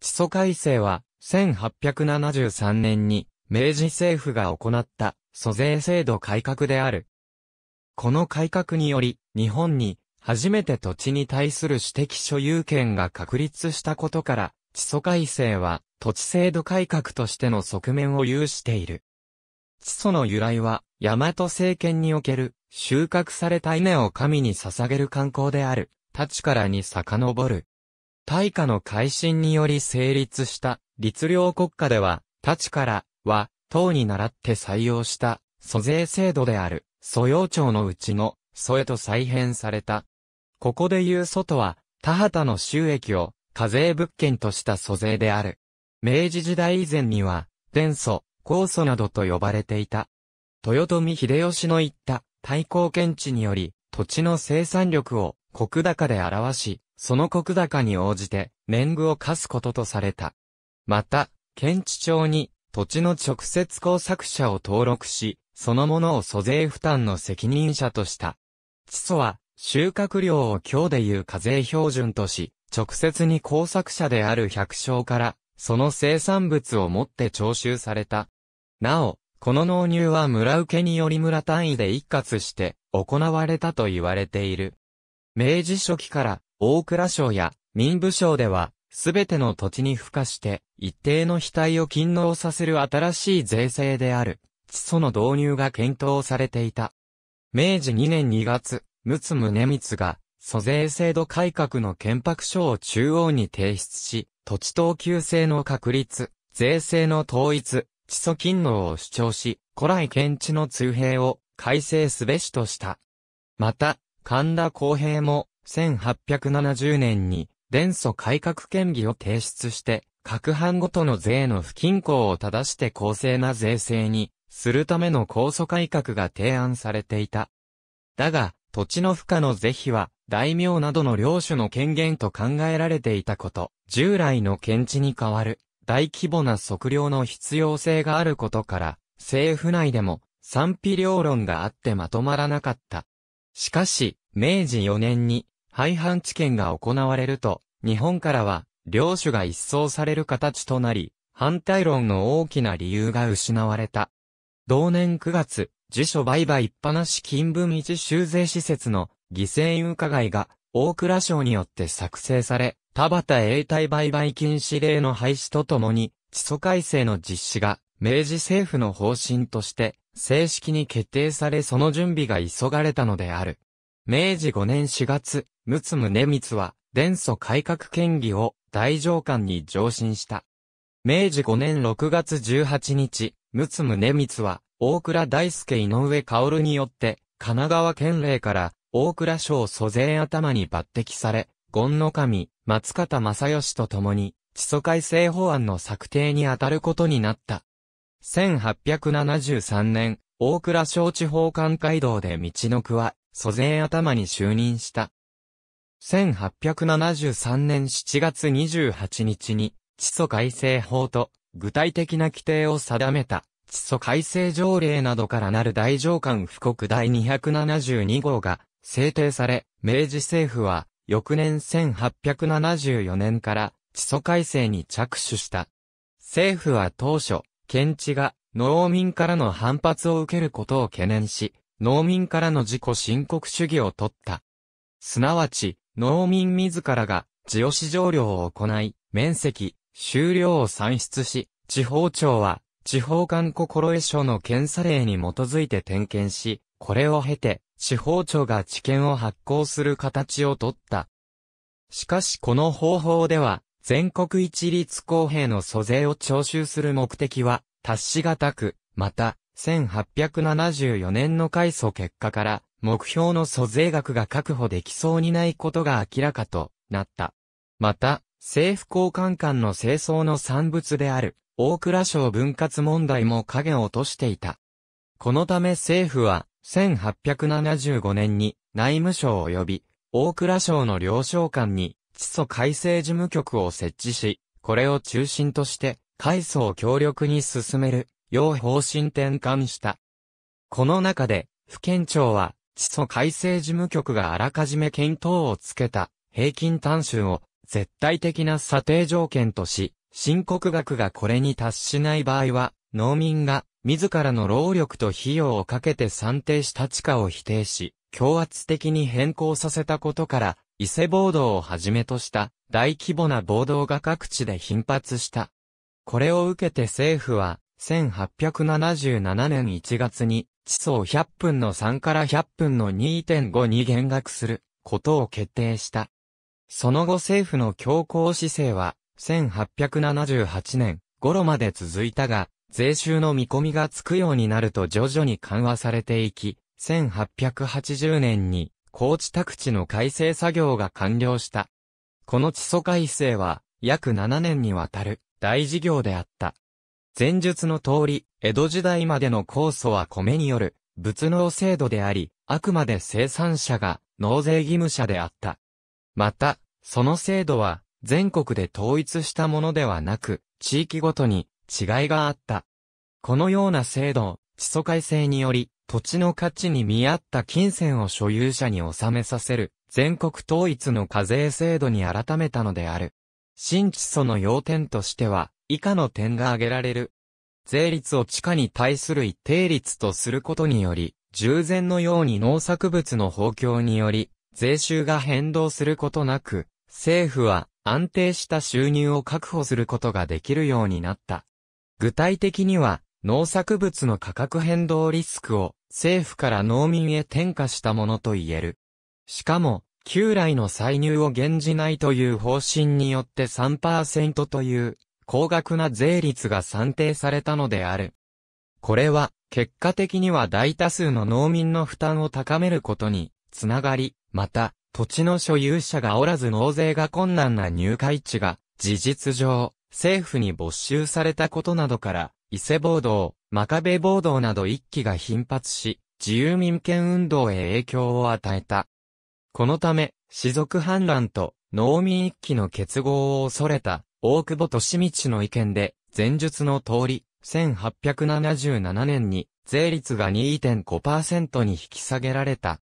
地租改正は、1873年に、明治政府が行った租税制度改革である。この改革により、日本に初めて土地に対する私的所有権が確立したことから、地租改正は土地制度改革としての側面を有している。地租の由来は、大和政権における収穫された稲を神に捧げる観光である、立ちからに遡る。大化の改新により成立した律令国家では、立からは、党に倣って採用した租税制度である、租用庁のうちの、租へと再編された。ここで言う租とは、田畑の収益を課税物件とした租税である。明治時代以前には、伝租、高祖などと呼ばれていた。豊臣秀吉の言った対抗検地により、土地の生産力を国高で表し、その国高に応じて年貢を課すこととされた。また、検地庁に土地の直接工作者を登録し、そのものを租税負担の責任者とした。地租は収穫量を今日でいう課税標準とし、直接に工作者である百姓から、その生産物をもって徴収された。なお、この納入は村受けにより村単位で一括して行われたと言われている。明治初期から大蔵省や民部省では、すべての土地に付加して一定の非対を勤納させる新しい税制である、地租の導入が検討されていた。明治2年2月、陸奥宗光が、租税制度改革の憲白書を中央に提出し、土地等級制の確立、税制の統一、地租勤能を主張し、古来検地の通平を改正すべしとした。また、神田公平も、1870年に、伝祖改革権議を提出して、各藩ごとの税の不均衡を正して公正な税制に、するための高祖改革が提案されていた。だが、土地の負荷の是非は、大名などの領主の権限と考えられていたこと、従来の検地に代わる、大規模な測量の必要性があることから、政府内でも賛否両論があってまとまらなかった。しかし、明治4年に廃藩置県が行われると、日本からは領主が一掃される形となり、反対論の大きな理由が失われた。同年9月、辞書売買一般なし金分一修税施設の犠牲有価外が大蔵省によって作成され、田畑永代売買禁止令の廃止とともに、地租改正の実施が、明治政府の方針として、正式に決定されその準備が急がれたのである。明治5年4月、陸奥宗光は、伝祖改革権議を大上官に上申した。明治5年6月18日、陸奥宗光は、大倉大輔井上薫によって、神奈川県令から大倉省租税頭に抜擢され、権の神、松方正義と共に、地租改正法案の策定に当たることになった。1873年、大倉省地方官街道で道の区は、租税頭に就任した。1873年7月28日に、地租改正法と、具体的な規定を定めた、地租改正条例などからなる大上官布告第272号が制定され、明治政府は翌年1874年から地租改正に着手した。政府は当初、検地が農民からの反発を受けることを懸念し、農民からの自己申告主義を取った。すなわち、農民自らが地押し条量を行い、面積、収量を算出し、地方庁は地方間心得書の検査令に基づいて点検し、これを経て、司法庁が知見を発行する形をとった。しかしこの方法では、全国一律公平の租税を徴収する目的は達しがたく、また、1874年の改祖結果から、目標の租税額が確保できそうにないことが明らかとなった。また、政府交換官の清掃の産物である、大蔵省分割問題も影を落としていた。このため政府は、1875年に内務省及び大蔵省の領省官に地租改正事務局を設置し、これを中心として改装を強力に進めるよう方針転換した。この中で、府県庁は地租改正事務局があらかじめ検討をつけた平均単収を絶対的な査定条件とし、申告額がこれに達しない場合は、農民が自らの労力と費用をかけて算定した地価を否定し、強圧的に変更させたことから、伊勢暴動をはじめとした大規模な暴動が各地で頻発した。これを受けて政府は、1877年1月に、地層100分の3から100分の2.5に減額することを決定した。その後政府の強硬姿勢は、1878年頃まで続いたが、税収の見込みがつくようになると徐々に緩和されていき、1880年に高知宅地の改正作業が完了した。この地租改正は約7年にわたる大事業であった。前述の通り、江戸時代までの酵素は米による物納制度であり、あくまで生産者が納税義務者であった。また、その制度は全国で統一したものではなく、地域ごとに違いがあった。このような制度を、地租改正により、土地の価値に見合った金銭を所有者に納めさせる、全国統一の課税制度に改めたのである。新地租の要点としては、以下の点が挙げられる。税率を地価に対する一定率とすることにより、従前のように農作物の豊況により、税収が変動することなく、政府は安定した収入を確保することができるようになった。具体的には、農作物の価格変動リスクを政府から農民へ転嫁したものと言える。しかも、旧来の歳入を減じないという方針によって3%という高額な税率が算定されたのである。これは結果的には大多数の農民の負担を高めることにつながり、また土地の所有者がおらず納税が困難な入会地が事実上政府に没収されたことなどから、伊勢暴動、真壁暴動など一揆が頻発し、自由民権運動へ影響を与えた。このため、士族反乱と農民一揆の結合を恐れた大久保利道の意見で、前述の通り、1877年に税率が2.5%に引き下げられた。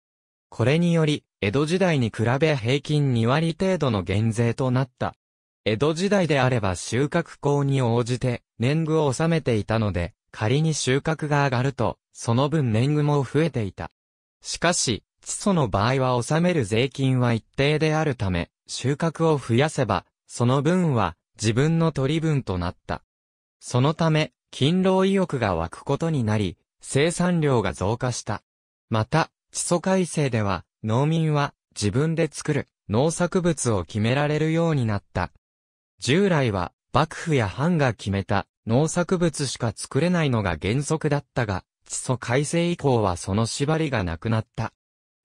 これにより、江戸時代に比べ平均2割程度の減税となった。江戸時代であれば収穫口に応じて年貢を納めていたので、仮に収穫が上がると、その分年貢も増えていた。しかし、地租の場合は納める税金は一定であるため、収穫を増やせば、その分は自分の取り分となった。そのため、勤労意欲が湧くことになり、生産量が増加した。また、地租改正では、農民は自分で作る農作物を決められるようになった。従来は幕府や藩が決めた農作物しか作れないのが原則だったが、地租改正以降はその縛りがなくなった。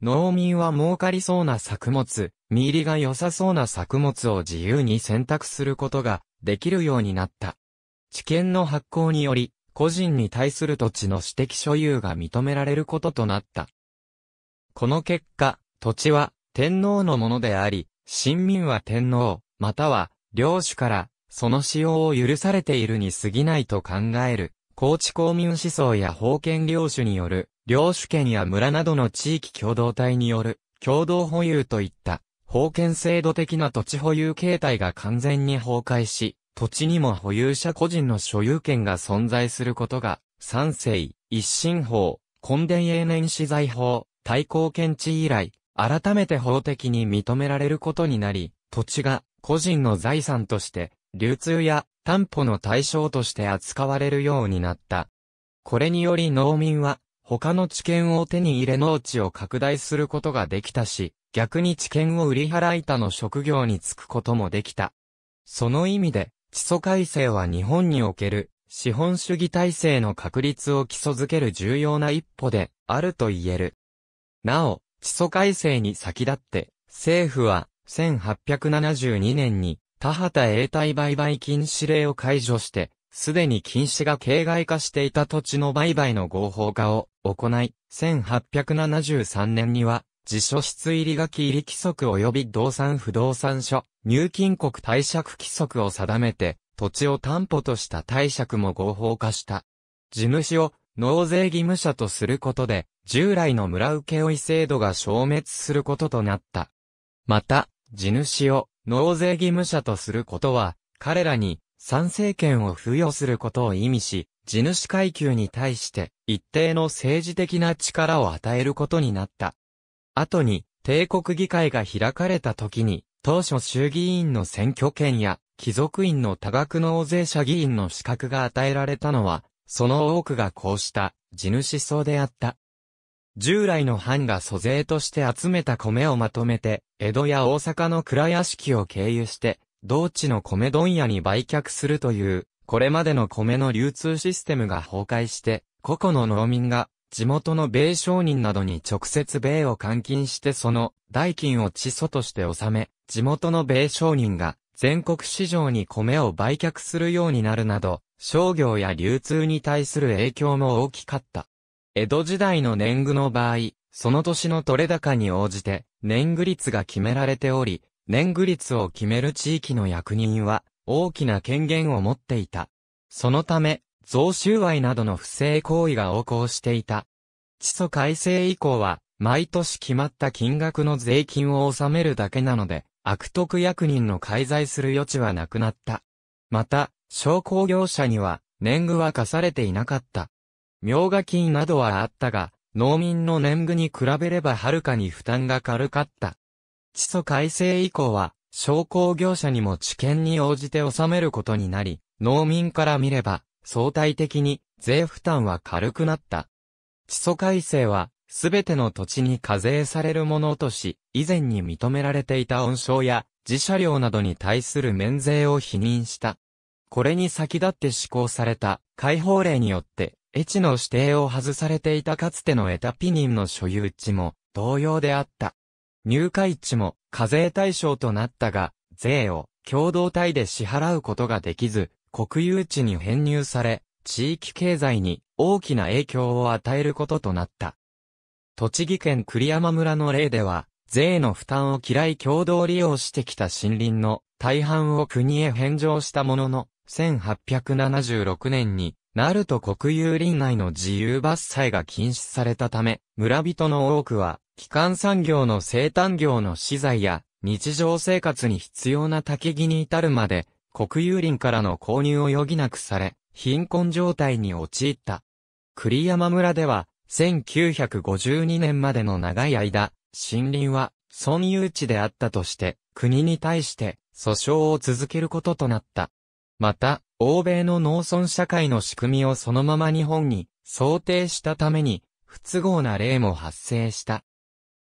農民は儲かりそうな作物、見入りが良さそうな作物を自由に選択することができるようになった。知見の発行により、個人に対する土地の私的所有が認められることとなった。この結果、土地は天皇のものであり、臣民は天皇、または領主から、その使用を許されているに過ぎないと考える、高知公民思想や封建領主による、領主権や村などの地域共同体による、共同保有といった、封建制度的な土地保有形態が完全に崩壊し、土地にも保有者個人の所有権が存在することが、三世、一新法、根伝永年資材法、対抗検地以来、改めて法的に認められることになり、土地が個人の財産として、流通や担保の対象として扱われるようになった。これにより農民は、他の知見を手に入れ農地を拡大することができたし、逆に知見を売り払いたの職業に就くこともできた。その意味で、地租改正は日本における資本主義体制の確立を基礎づける重要な一歩であると言える。なお、地租改正に先立って、政府は1872年に田畑永代売買禁止令を解除して、すでに禁止が形骸化していた土地の売買の合法化を行い、1873年には、自書室入り書き入り規則及び動産不動産書、入金国貸借規則を定めて、土地を担保とした貸借も合法化した。地主を納税義務者とすることで、従来の村請負制度が消滅することとなった。また、地主を納税義務者とすることは、彼らに参政権を付与することを意味し、地主階級に対して一定の政治的な力を与えることになった。後に、帝国議会が開かれた時に、当初衆議院の選挙権や、貴族院の多額納税者議員の資格が与えられたのは、その多くがこうした地主層であった。従来の藩が租税として集めた米をまとめて、江戸や大阪の蔵屋敷を経由して、同地の米問屋に売却するという、これまでの米の流通システムが崩壊して、個々の農民が地元の米商人などに直接米を換金してその代金を地租として納め、地元の米商人が全国市場に米を売却するようになるなど、商業や流通に対する影響も大きかった。江戸時代の年貢の場合、その年の取れ高に応じて年貢率が決められており、年貢率を決める地域の役人は大きな権限を持っていた。そのため、増収賄などの不正行為が横行していた。地租改正以降は、毎年決まった金額の税金を納めるだけなので、悪徳役人の介在する余地はなくなった。また、商工業者には、年貢は課されていなかった。苗画金などはあったが、農民の年貢に比べればはるかに負担が軽かった。地租改正以降は、商工業者にも知見に応じて納めることになり、農民から見れば、相対的に税負担は軽くなった。地租改正は、すべての土地に課税されるものとし、以前に認められていた温床や自社料などに対する免税を否認した。これに先立って施行された解放令によって、エ地の指定を外されていたかつてのエタピニンの所有地も同様であった。入会地も課税対象となったが、税を共同体で支払うことができず、国有地に編入され、地域経済に大きな影響を与えることとなった。栃木県栗山村の例では、税の負担を嫌い共同利用してきた森林の大半を国へ返上したものの、1876年になると国有林内の自由伐採が禁止されたため、村人の多くは、基幹産業の生誕業の資材や、日常生活に必要な焚き木に至るまで、国有林からの購入を余儀なくされ、貧困状態に陥った。栗山村では、1952年までの長い間、森林は、村有地であったとして、国に対して、訴訟を続けることとなった。また、欧米の農村社会の仕組みをそのまま日本に想定したために、不都合な例も発生した。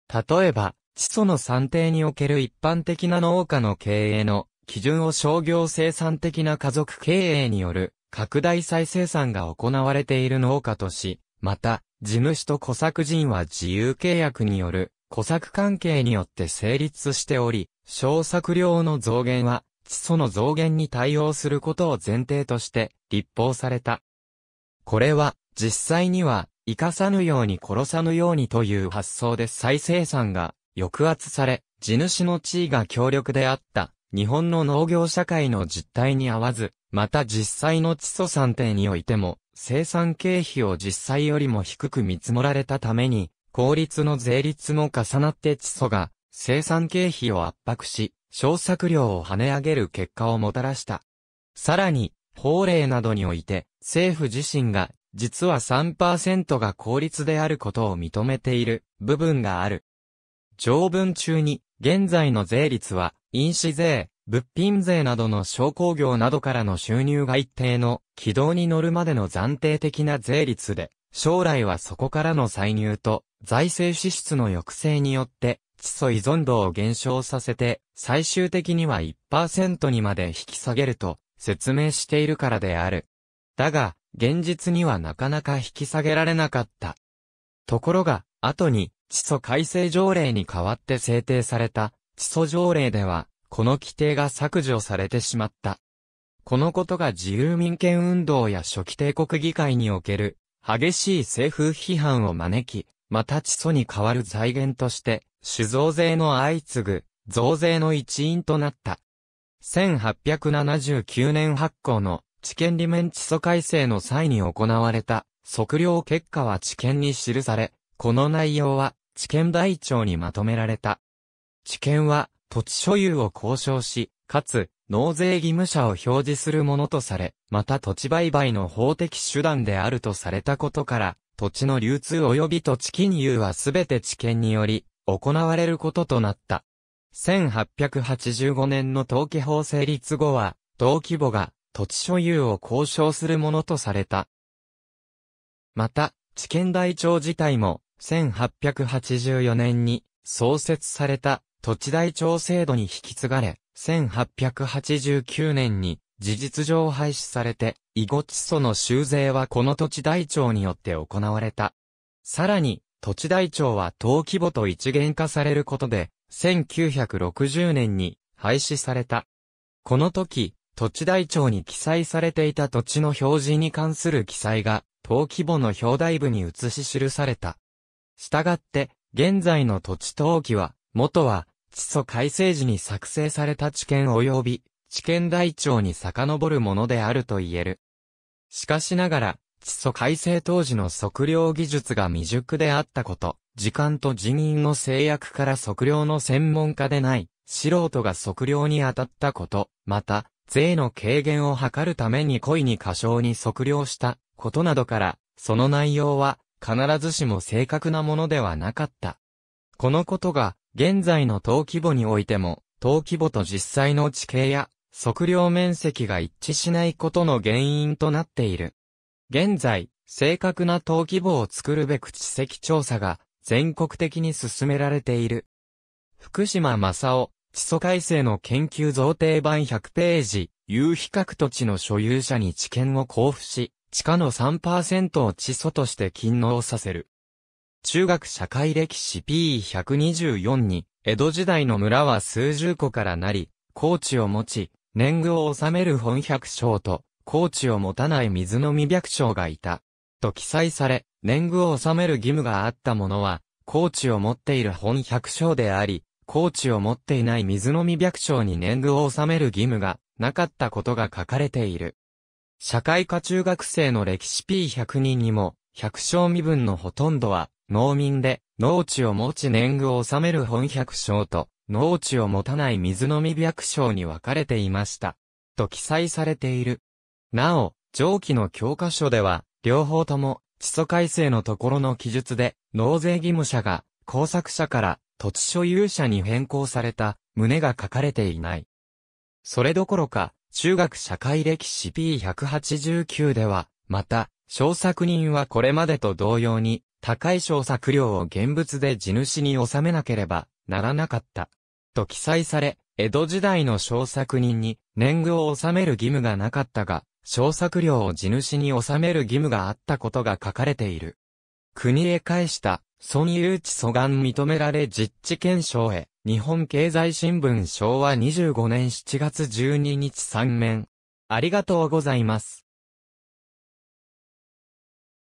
例えば、地租の算定における一般的な農家の経営の基準を商業生産的な家族経営による拡大再生産が行われている農家とし、また、地主と小作人は自由契約による小作関係によって成立しており、小作量の増減は地租の増減に対応することを前提として立法された。これは実際には生かさぬように殺さぬようにという発想で再生産が抑圧され、地主の地位が強力であった日本の農業社会の実態に合わず、また実際の地租算定においても生産経費を実際よりも低く見積もられたために、効率の税率も重なって地租が生産経費を圧迫し、小作量を跳ね上げる結果をもたらした。さらに、法令などにおいて、政府自身が、実は3%が効率であることを認めている部分がある。条文中に、現在の税率は、飲酒税、物品税などの商工業などからの収入が一定の軌道に乗るまでの暫定的な税率で、将来はそこからの歳入と財政支出の抑制によって地租依存度を減少させて、最終的には1%にまで引き下げると説明しているからである。だが、現実にはなかなか引き下げられなかった。ところが、後に、地租改正条例に代わって制定された、地租条例では、この規定が削除されてしまった。このことが自由民権運動や初期帝国議会における、激しい政府批判を招き、また地租に代わる財源として、酒造税の相次ぐ増税の一因となった。1879年発行の知見利面地租改正の際に行われた測量結果は知見に記され、この内容は知見台帳にまとめられた。知見は土地所有を交渉し、かつ、納税義務者を表示するものとされ、また土地売買の法的手段であるとされたことから、土地の流通及び土地金融はすべて知見により、行われることとなった。1885年の登記法成立後は、同規模が土地所有を交渉するものとされた。また、知見台帳自体も、1884年に創設された土地台帳制度に引き継がれ、1889年に事実上廃止されて、以後地租の修税はこの土地台帳によって行われた。さらに、土地台帳は登記簿と一元化されることで、1960年に廃止された。この時、土地台帳に記載されていた土地の表示に関する記載が、登記簿の表題部に移し記された。したがって、現在の土地登記は、元は、地租改正時に作成された知見及び、知見台帳に遡るものであると言える。しかしながら、地租改正当時の測量技術が未熟であったこと、時間と人員の制約から測量の専門家でない、素人が測量に当たったこと、また、税の軽減を図るために故意に過小に測量したことなどから、その内容は必ずしも正確なものではなかった。このことが、現在の登記簿においても、登記簿と実際の地形や測量面積が一致しないことの原因となっている。現在、正確な登記簿を作るべく地籍調査が全国的に進められている。福島正夫、地租改正の研究贈呈版100ページ、有比較土地の所有者に知見を交付し、地価の3%を地租として勤納させる。中学社会歴史 P124 に、江戸時代の村は数十個からなり、高地を持ち、年貢を納める本百姓と、高地を持たない水の未百姓がいた。と記載され、年貢を納める義務があった者は、高地を持っている本百姓であり、高地を持っていない水の未百姓に年貢を納める義務がなかったことが書かれている。社会科中学生の歴史 P100 人にも、百姓身分のほとんどは、農民で、農地を持ち年貢を納める本百姓と、農地を持たない水の未百姓に分かれていました。と記載されている。なお、上記の教科書では、両方とも、地租改正のところの記述で、納税義務者が、工作者から土地所有者に変更された旨が書かれていない。それどころか、中学社会歴史 P189 では、また、小作人はこれまでと同様に、高い小作料を現物で地主に納めなければならなかった。と記載され、江戸時代の小作人に年貢を納める義務がなかったが、小作料を地主に納める義務があったことが書かれている。国へ返した孫有地祖願認められ実地検証へ、日本経済新聞昭和25年7月12日3面。ありがとうございます。